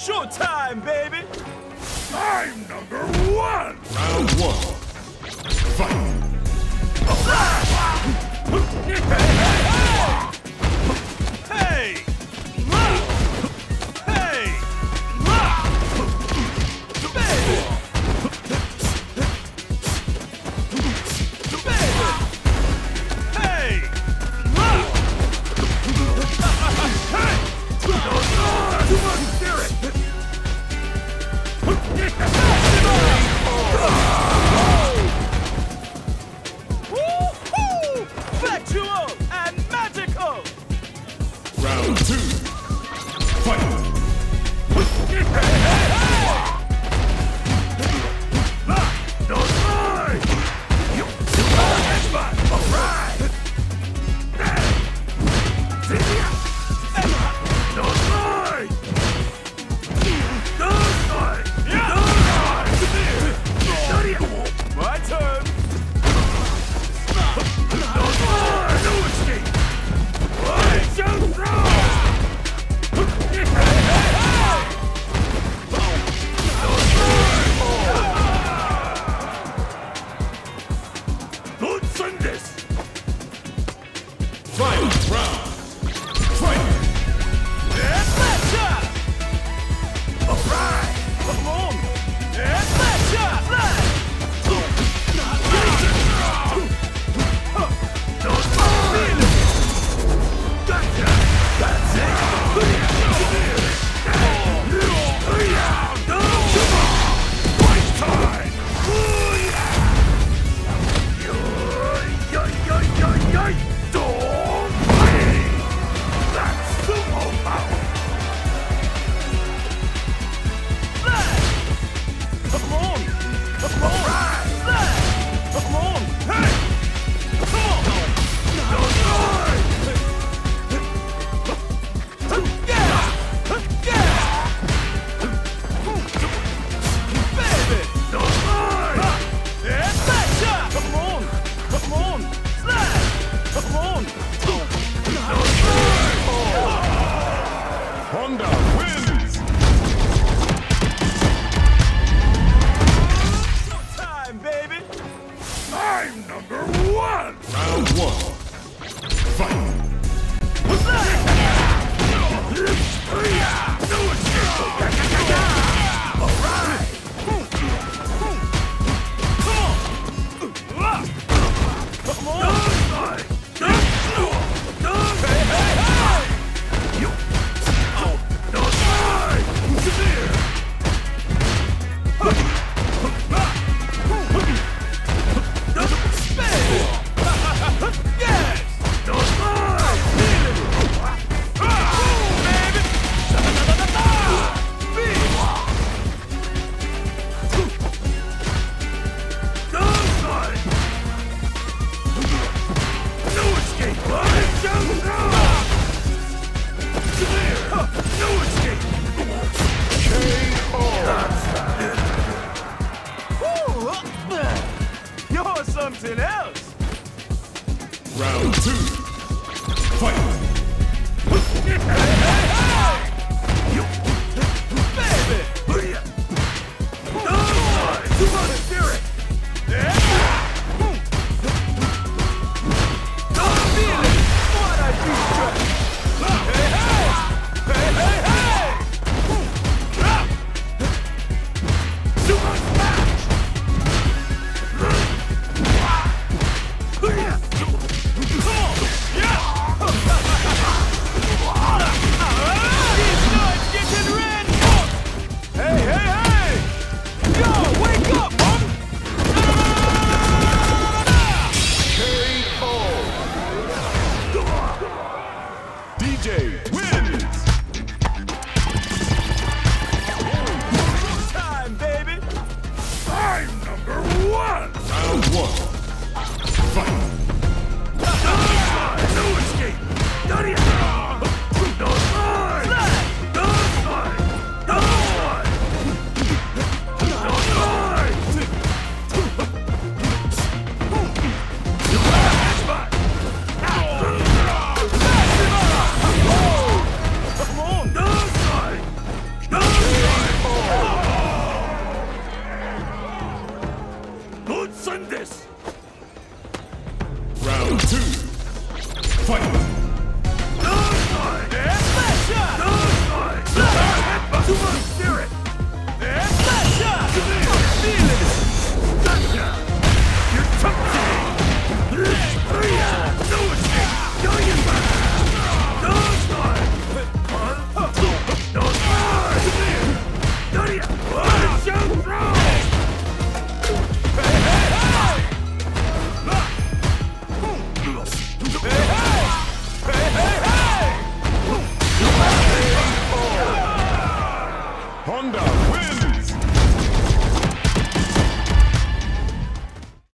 Showtime, baby! I'm number one! Round one. Fight! Thunder! Huh. something else. Round two. Fight. Round one. Rondo.